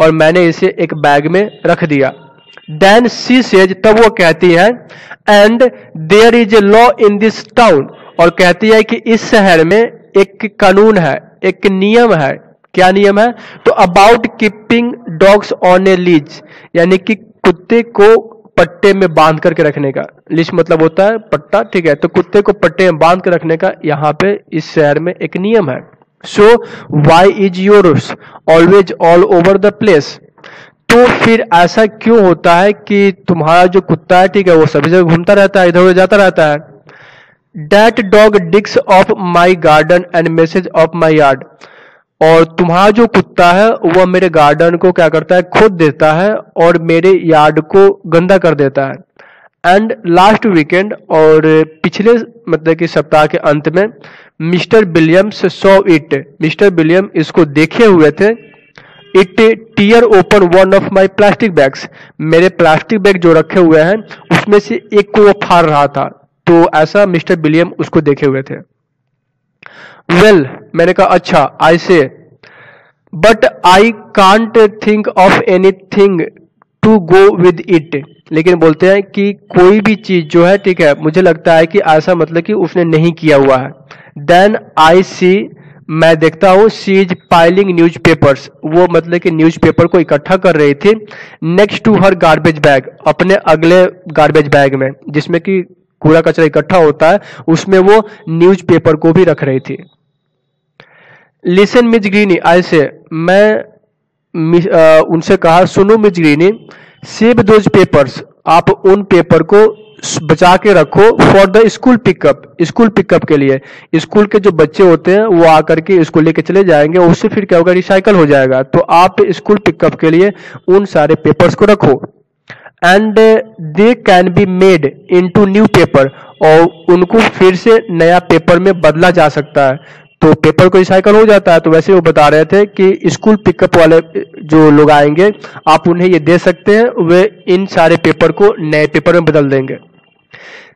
और मैंने इसे एक बैग में रख दिया। देन सी सेज तब वो कहती है and there is a law in this town और कहती है कि इस शहर में एक कानून है, एक नियम है। क्या नियम है? तो about keeping dogs on a leash यानी कि कुत्ते को पट्टे में बाँध करके रखने का। लिस्ट मतलब होता है पट्टा, ठीक है? तो कुत्ते को पट्टे में बाँध कर रखने का यहाँ पे इस शहर में एक नियम है। So why is yours always all over the place तो फिर ऐसा क्यों होता है कि तुम्हारा जो कुत्ता है, ठीक है, वो सभी जगह घूमता रहता है इधर उधर जाता रहता है? That dog digs off my garden and messes off my yard और तुम्हारा जो कुत्ता है वह मेरे गार्डन को क्या करता है, खोद देता है और मेरे यार्ड को गंदा कर देता है। एंड लास्ट वीकेंड और पिछले मतलब कि सप्ताह के अंत में Mister Williams saw it. Mister William इसको देखे हुए थे। It tear open one of my plastic bags. मेरे प्लास्टिक बैग जो रखे हुए हैं उसमें से एक को वो फाड़ रहा था। तो ऐसा मिस्टर विलियम उसको देखे हुए थे। वेल well, मैंने कहा अच्छा I say but I can't think of anything to go with it लेकिन बोलते हैं कि कोई भी चीज़ जो है ठीक है मुझे लगता है कि ऐसा मतलब कि उसने नहीं किया हुआ है। देन आई सी मैं देखता हूँ सी इज़ पाइलिंग न्यूज़ वो मतलब कि न्यूज़ पेपर को इकट्ठा कर रही थी next to her garbage bag अपने अगले गार्बेज बैग में जिसमें कि कूड़ा कचरा इकट्ठा होता है उसमें वो न्यूज़ पेपर को भी रख रही थी। लिसन मिज ग्रीनी ऐसे मैं आ, उनसे कहा सुनो Ms Greeny save those papers, आप उन पेपर को बचा के रखो for the school pickup school pickup के लिए। स्कूल के जो बच्चे होते हैं, वो आकर के स्कूल लेके चले जाएँगे, उससे फिर क्या होगा रिसाइकल हो जाएगा। तो आप स्कूल पिकअप के लिए उन सारे पेपर्स को रखो। And they can be made into new paper और उनको फिर से नया पेपर में बदला जा सकता है। तो पेपर को रिसाइकल हो जाता है। तो वैसे वो बता रहे थे कि स्कूल पिकअप वाले जो लोग आएँगे, आप उन्हें ये दे सकते हैं, वे इन सारे पेपर को नए पेपर में बदल देंगे।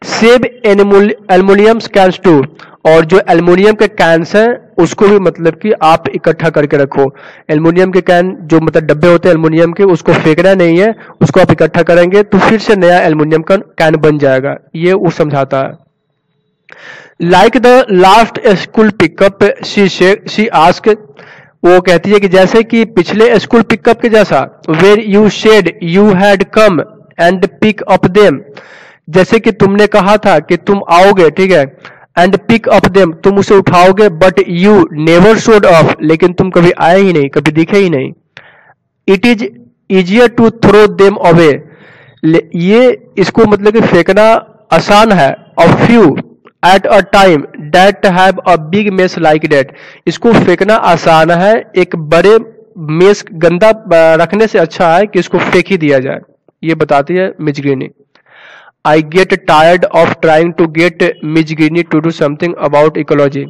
सेब एल्यूमिनियम कैंस टू और जो एल्युमिनियम के कैंस हैं, उसको भी मतलब कि आप इकट्ठा करके रखो। एल्युमिनियम के कैन जो मतलब डब्बे होते हैं एल्युमिनियम के, उसको फेंकना नहीं है, उसको आप इकट्ठा करेंगे तो फिर से नया एल्युमिनियम का कैन बन जाएगा। ये वो समझाता है। Like the last school pickup she she ask वो कहती है कि जैसे कि पिछले स्कूल पिकअप के जैसा where you said you had come and pick up them जैसे कि तुमने कहा था कि तुम आओगे, ठीक है एंड पिक अप देम तुम उसे उठाओगे but you never showed off लेकिन तुम कभी आए ही नहीं, कभी दिखे ही नहीं। It is easier to throw them away ये इसको मतलब कि फेंकना आसान है a few at a time than have a big mess like that इसको फेंकना आसान है। एक बड़े मेस गंदा रखने से अच्छा है कि इसको फेंक ही दिया जाए। ये बताती है Ms Ginny. I get tired of trying to get Ms Ginny to do something about ecology.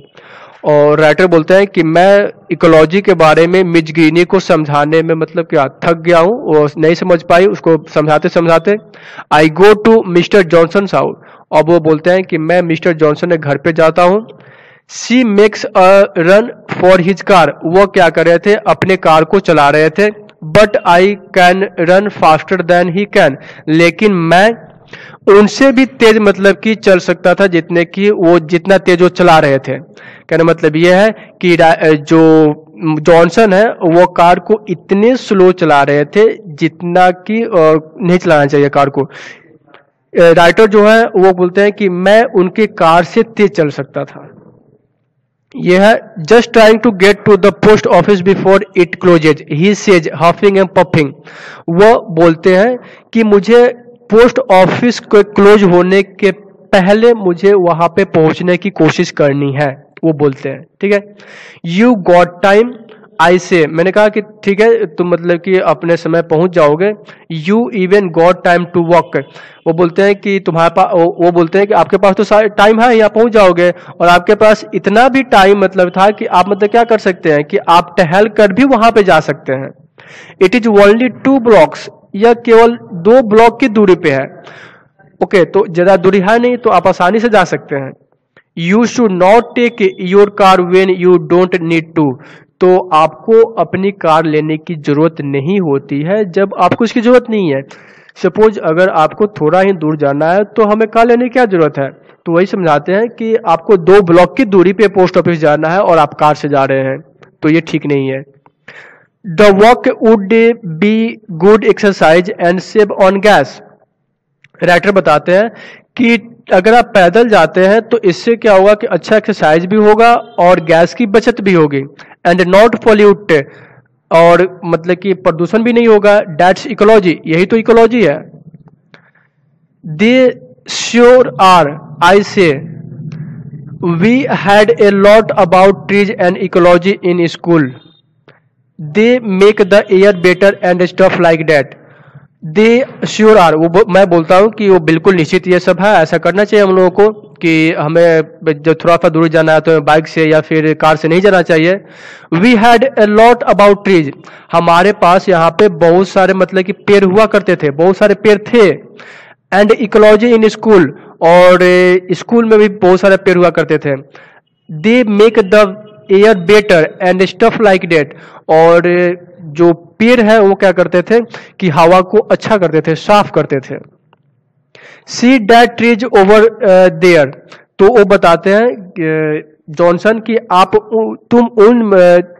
और राइटर बोलते हैं कि मैं इकोलॉजी के बारे में मिजगिनी को समझाने में मतलब क्या, थक गया हूँ वो नहीं समझ पाई, उसको समझाते समझाते I go to Mister Johnson house और वो बोलते हैं कि मैं मिस्टर जॉनसन के घर पे जाता हूँ। She makes a run for his car वो क्या कर रहे थे? अपने कार को चला रहे थे। But I can run faster than he can लेकिन मैं उनसे भी तेज मतलब कि चल सकता था जितने की वो जितना तेज वो चला रहे थे। कहने मतलब ये है कि जो जॉनसन है, वो कार को इतने स्लो चला रहे थे जितना कि नहीं चलाना चाहिए कार को। राइटर जो है, वो बोलते हैं कि मैं उनके कार से तेज चल सकता था। यह है just trying to get to the post office before it closes he says huffing and puffing वो बोलते हैं कि मुझे पोस्ट ऑफ़िस के क्लोज होने के पहले मुझे वहाँ पे पहुँचने की कोशिश करनी है, वो बोलते हैं, ठीक है? You got time I say मैंने कहा कि ठीक है, तुम मतलब कि अपने समय पहुँच जाओगे you even got time to walk वो बोलते हैं कि तुम्हारे पास वो बोलते हैं कि आपके पास तो टाइम है, यहाँ पहुँच जाओगे, और आपके पास इतना भी टाइम मतलब था कि आप मतलब क्या कर सकते हैं कि आप टहल कर भी वहाँ पे जा सकते हैं। It is only two blocks यह केवल दो ब्लॉक की दूरी पे है। ओके तो ज़्यादा दूरी है नहीं तो आप आसानी से जा सकते हैं। You should not take your car when you don't need to तो आपको अपनी कार लेने की ज़रूरत नहीं होती है, जब आपको इसकी ज़रूरत नहीं है। सपोज़ अगर आपको थोड़ा ही दूर जाना है तो हमें कार लेने की क्या ज़रूरत है? तो वही समझाते हैं कि आपको दो ब्लॉक की दूरी पे पोस्ट ऑफ़िस जाना है और आप कार से जा रहे हैं। तो ये ठीक नहीं है। The walk would be good exercise and save on gas writer बताते हैं कि अगर आप पैदल जाते हैं तो इससे क्या होगा कि अच्छा एक्सरसाइज भी होगा और गैस की बचत भी होगी। एंड नॉट पॉल्यूट और मतलब कि प्रदूषण भी नहीं होगा। डेट्स इकोलॉजी यही तो इकोलॉजी है। दे sure are I said we had a lot about trees and ecology in school they make the air better and stuff like that they sure are वो मैं बोलता हूँ कि वो बिल्कुल निश्चित ये सब है। ऐसा करना चाहिए हम लोगों को कि हमें जब थोड़ा सा दूर जाना है तो बाइक से या फिर कार से नहीं जाना चाहिए। We had a lot about trees हमारे पास यहाँ पे बहुत सारे मतलब कि पेड़ हुआ करते थे। बहुत सारे पेड़ थे। एंड इकोलॉजी इन स्कूल और स्कूल में भी बहुत सारे पेड़ हुआ करते थे। They make the air better and stuff like that और जो पेड़ है, वो क्या करते थे कि हवा को अच्छा करते थे, साफ़ करते थे। See that trees over there तो वो बताते हैं जॉनसन कि आप तुम उन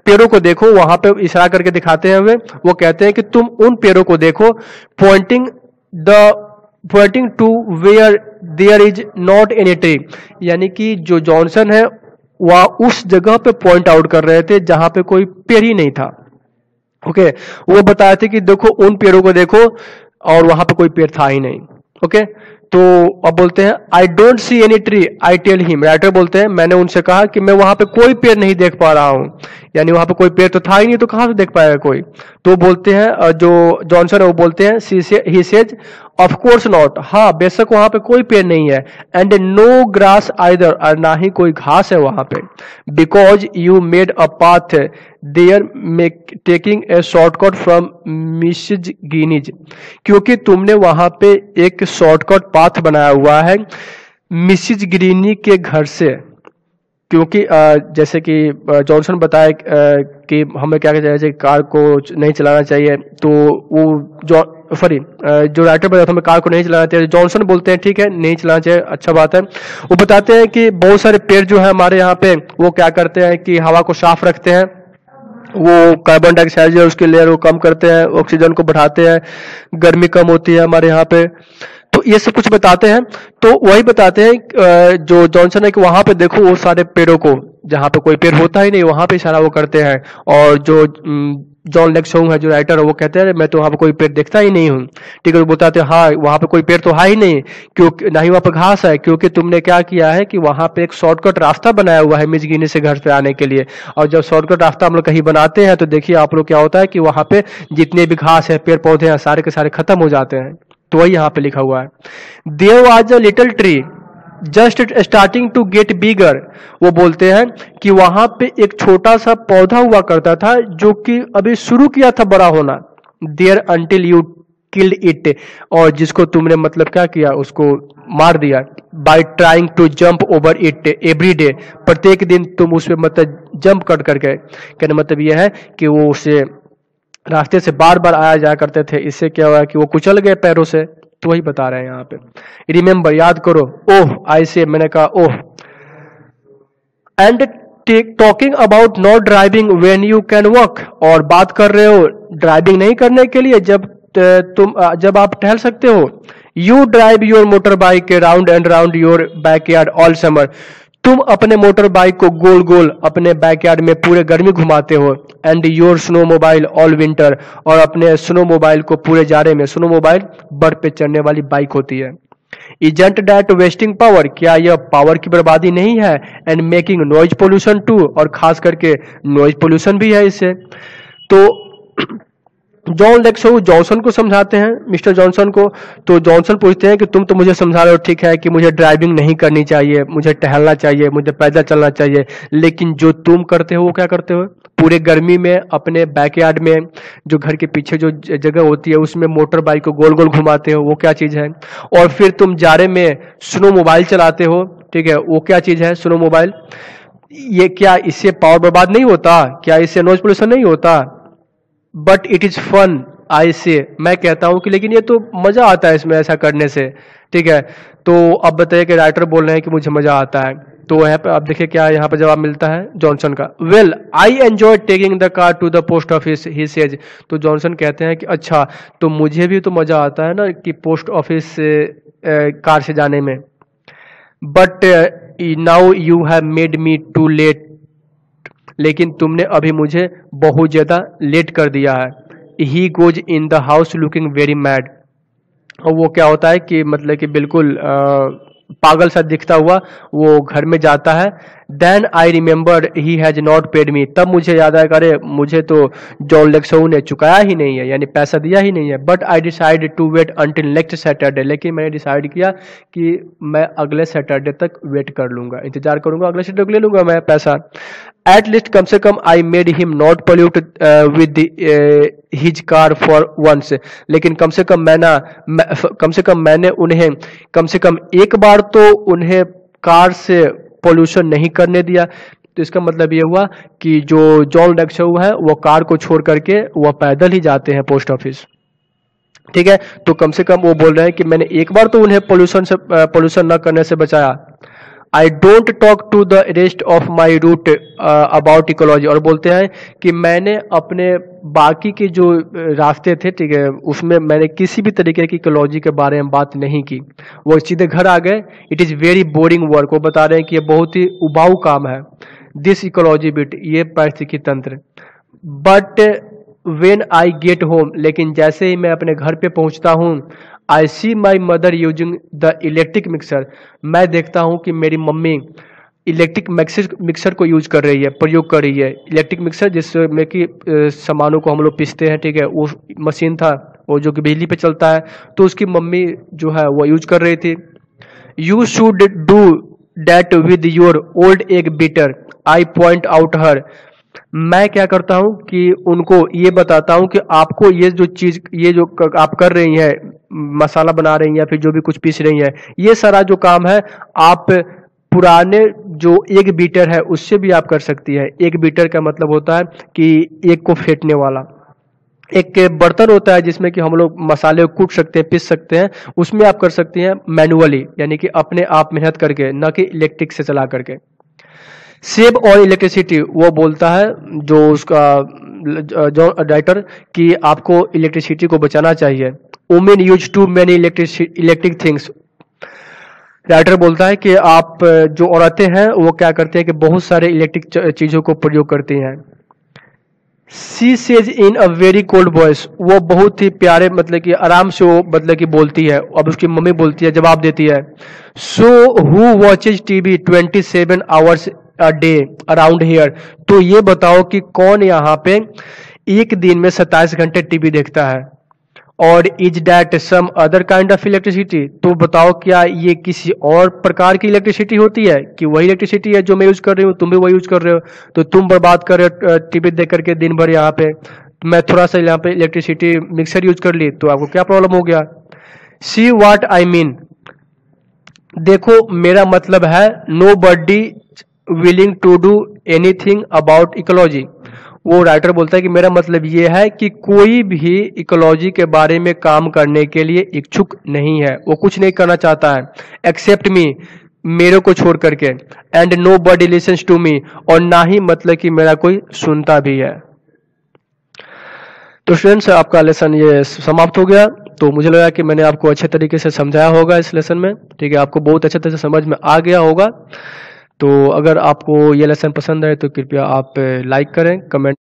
पेड़ों को देखो, वहाँ पे इशारा करके दिखाते हैं हमें। वो कहते हैं कि तुम उन पेड़ों को देखो pointing the pointing to where there is not any tree यानी कि जो जॉनसन है वह उस जगह पे पॉइंट आउट कर रहे थे जहाँ पे कोई पेड़ ही नहीं था। ओके वो बताए थे कि देखो, उन पेड़ों को देखो और वहाँ पे कोई पेड़ था ही नहीं। ओके तो अब बोलते हैं I don't see any tree I tell him writer बोलते हैं, मैंने उनसे कहा कि मैं वहाँ पे कोई पेड़ नहीं देख पा रहा हूँ। यानी वहाँ पे कोई पेड़ तो था ही नहीं तो कहाँ से देख पाएगा कोई? तो बोलते हैं जो जॉनसन है, वो बोलते हैं he says of course not हाँ बेशक वहाँ पे कोई पेड़ नहीं है एंड नो ग्रास आइदर और ना ही कोई घास है वहाँ पे। Because you made a path there make taking a shortcut from Mrs Ginny's क्योंकि तुमने वहाँ पे एक शॉर्टकट पाथ बनाया हुआ है मिसिज ग्रीनी के घर से। क्योंकि जैसे कि जॉनसन बताया कि हमें क्या कहना चाहिए कार को नहीं चलाना चाहिए तो वो सॉरी जो राइटर बताया था कार को नहीं चलाना चाहिए जॉनसन बोलते हैं, ठीक है, नहीं चलाना चाहिए अच्छा बात है। वो बताते हैं कि बहुत सारे पेड़ जो है हमारे यहाँ पे, वो क्या करते हैं कि हवा को साफ़ रखते हैं। वो कार्बन डाइऑक्साइड जो है, उसकी लेयर वो कम करते हैं ऑक्सीजन को बढ़ाते हैं। गर्मी कम होती है हमारे यहाँ पे। तो ये सब कुछ बताते हैं। तो वही बताते हैं जो जॉनसन है कि वहाँ पे देखो वो सारे पेड़ों को, जहाँ पे कोई पेड़ होता ही नहीं, वहाँ पे इशारा वो करते हैं। और जो जॉन लेक्सोंग है, जो राइटर है, वो कहते हैं मैं तो वहाँ पे कोई पेड़ देखता ही नहीं हूँ। ठीक है, वो बताते हैं हाँ वहाँ पे कोई पेड़ तो है ही नहीं, क्योंकि, ना ही वहाँ पे घास है, क्योंकि तुमने क्या किया है कि वहाँ पे एक शॉर्टकट रास्ता बनाया हुआ है मिजगिनी से घर पे आने के लिए। और जब शॉर्टकट रास्ता हम लोग कहीं बनाते हैं तो देखिए आप लोग क्या होता है कि वहाँ पे जितने भी घास है पेड़ पौधे हैं, सारे के सारे खत्म हो जाते हैं। तो वही यहाँ पे लिखा हुआ है। There was a little tree just starting to get bigger, वो बोलते हैं कि वहाँ पे एक छोटा सा पौधा हुआ करता था जो कि अभी शुरू किया था बड़ा होना। There until you killed it और जिसको तुमने मतलब क्या किया, उसको मार दिया। By trying to jump over it every day प्रत्येक दिन तुम उस पर मतलब जंप कट कर करके। कहने मतलब यह है कि वो उसे रास्ते से बार बार आया जाया करते थे। इससे क्या हुआ कि वो कुचल गए पैरों से। तो वही बता रहे हैं यहाँ पे। रिमेम्बर याद करो, ओह आई से मैंने कहा, ओह। And talking about not driving when you can walk और बात कर रहे हो ड्राइविंग नहीं करने के लिए जब तुम जब आप टहल सकते हो। You drive your motor bike round and round your back yard all summer तुम अपने मोटर बाइक को गोल गोल अपने बैकयार्ड में पूरे गर्मी घुमाते हो and your snowmobile all winter और अपने स्नो मोबाइल को पूरे जाड़े में स्नो मोबाइल बर्फ़ पे चढ़ने वाली बाइक होती है। इजेंट डेट वेस्टिंग पावर क्या यह पावर की बर्बादी नहीं है? And making noise pollution too और खास करके नॉइज़ पोल्यूशन भी है इससे। तो जॉन लेक्सो जॉनसन को समझाते हैं, मिस्टर जॉनसन को। तो जॉनसन पूछते हैं कि तुम तो मुझे समझा रहे हो, ठीक है, कि मुझे ड्राइविंग नहीं करनी चाहिए, मुझे टहलना चाहिए, मुझे पैदल चलना चाहिए, लेकिन जो तुम करते हो, वो क्या करते हो? पूरे गर्मी में, अपने बैकयार्ड में, जो घर के पीछे जो जगह होती है, उसमें मोटर बाइक को गोल गोल घुमाते हो, वो क्या चीज़ है? और फिर तुम जाड़े में स्नो मोबाइल चलाते हो, ठीक है, वो क्या चीज़ है स्नो मोबाइल ये क्या इससे पावर बर्बाद नहीं होता? क्या इससे नॉइज़ पोल्यूशन नहीं होता? But it is fun I say मैं कहता हूँ कि लेकिन ये तो मज़ा आता है इसमें ऐसा करने से, ठीक है? तो अब बताइए कि राइटर बोल रहे हैं कि मुझे मज़ा आता है। तो यहाँ पर आप देखिए क्या यहाँ पर जवाब मिलता है जॉनसन का। Well I enjoy taking the car to the post office he says तो जॉनसन कहते हैं कि अच्छा तो मुझे भी तो मज़ा आता है ना कि पोस्ट ऑफ़िस से कार से जाने में। But now you have made me too late लेकिन तुमने अभी मुझे बहुत ज़्यादा लेट कर दिया है। He goes in the house looking very mad और वो क्या होता है कि मतलब कि बिल्कुल आ, पागल सा दिखता हुआ वो घर में जाता है। Then I remember he has not paid me तब मुझे याद आया अरे मुझे तो जॉन लेक्सो ने चुकाया ही नहीं है यानी पैसा दिया ही नहीं है। But I decide to wait until next Saturday लेकिन मैंने डिसाइड किया कि मैं अगले सैटरडे तक वेट कर लूँगा। इंतज़ार करूँगा अगले सैटरडे ले लूँगा मैं पैसा। एट लीस्ट कम से कम I made him not pollute with his car for once लेकिन कम से कम मैं ना कम से कम मैंने उन्हें, कम से कम एक बार तो उन्हें कार से पोल्यूशन नहीं करने दिया। तो इसका मतलब ये हुआ कि जो जॉन डेक्सू है, वो कार को छोड़ करके वह पैदल ही जाते हैं पोस्ट ऑफ़िस ठीक है? तो कम से कम वो बोल रहे हैं कि मैंने एक बार तो उन्हें पोल्यूशन से पोल्यूशन न करने से बचाया। I don't talk to the rest of my route about ecology और बोलते हैं कि मैंने अपने बाकी के जो रास्ते थे, ठीक है, उसमें मैंने किसी भी तरीके की इकोलॉजी के बारे में बात नहीं की। वो सीधे घर आ गए। It is very boring work वो बता रहे हैं कि ये बहुत ही उबाऊ काम है। दिस इकोलॉजी बिट ये पारिस्थितिकी तंत्र। But when I get home लेकिन जैसे ही मैं अपने घर पे पहुँचता हूँ I see my mother using the electric mixer मैं देखता हूँ कि मेरी मम्मी इलेक्ट्रिक मिक्सर मिक्सर को यूज़ कर रही है, प्रयोग कर रही है। इलेक्ट्रिक मिक्सर जिसमें कि सामानों को हम लोग पीसते हैं, ठीक है? वो मशीन था, वो जो कि बिजली पे चलता है तो उसकी मम्मी जो है वो यूज़ कर रही थी। You should do that with your old egg beater I point out her मैं क्या करता हूँ कि उनको ये बताता हूँ कि आपको ये जो चीज़, ये जो आप कर रही हैं, मसाला बना रही हैं फिर जो भी कुछ पीस रही हैं, ये सारा जो काम है, आप पुराने जो एक बीटर है, उससे भी आप कर सकती है। एक बीटर का मतलब होता है कि एक को फेंटने वाला। एक बर्तन होता है जिसमें कि हम लोग मसाले कूट सकते हैं, पीस सकते हैं, उसमें आप कर सकती हैं मैनुअली यानी कि अपने आप मेहनत करके, ना कि इलेक्ट्रिक से चला करके। सेव और इलेक्ट्रिसिटी वो बोलता है, जो उसका, जो राइटर कि आपको इलेक्ट्रिसिटी को बचाना चाहिए। Women use too many electric electric things writer बोलता है कि आप, जो औरतें हैं, वो क्या करते हैं कि बहुत सारे इलेक्ट्रिक चीज़ों को प्रयोग करती हैं। She says in a very cold voice वो बहुत ही प्यारे मतलब कि आराम से वो मतलब कि बोलती है। अब उसकी मम्मी बोलती है, जवाब देती है। So who watches TV twenty seven hours a day around here तो ये बताओ कि कौन यहाँ पे एक दिन में सत्ताईस घंटे टीवी देखता है? और is that some other kind of electricity तो बताओ क्या ये किसी और प्रकार की इलेक्ट्रिसिटी होती है? कि वही इलेक्ट्रिसिटी है जो मैं यूज़ कर रही हूँ, तुम भी वही यूज़ कर रहे हो? तो तुम बर्बाद कर रहे हो टीवी देख करके दिन भर यहाँ पे। मैं थोड़ा सा यहाँ पे इलेक्ट्रिसिटी मिक्सर यूज़ कर ली तो आपको क्या प्रॉब्लम हो गया? सी वाट आई मीन देखो, मेरा मतलब है nobody willing to do anything about ecology वो राइटर बोलता है कि मेरा मतलब ये है कि कोई भी इकोलॉजी के बारे में काम करने के लिए इच्छुक नहीं है। वो कुछ नहीं करना चाहता है। एक्सेप्ट मी मेरे को छोड़ करके। And nobody listens to me और ना ही मतलब कि मेरा कोई सुनता भी है। तो स्टूडेंट्स आपका लेसन ये समाप्त हो गया। तो मुझे लगा कि मैंने आपको अच्छे तरीके से समझाया होगा इस लेसन में। ठीक है, आपको बहुत अच्छे तरह से समझ में आ गया होगा। तो अगर आपको ये लेसन पसंद आए तो कृपया आप लाइक करें कमेंट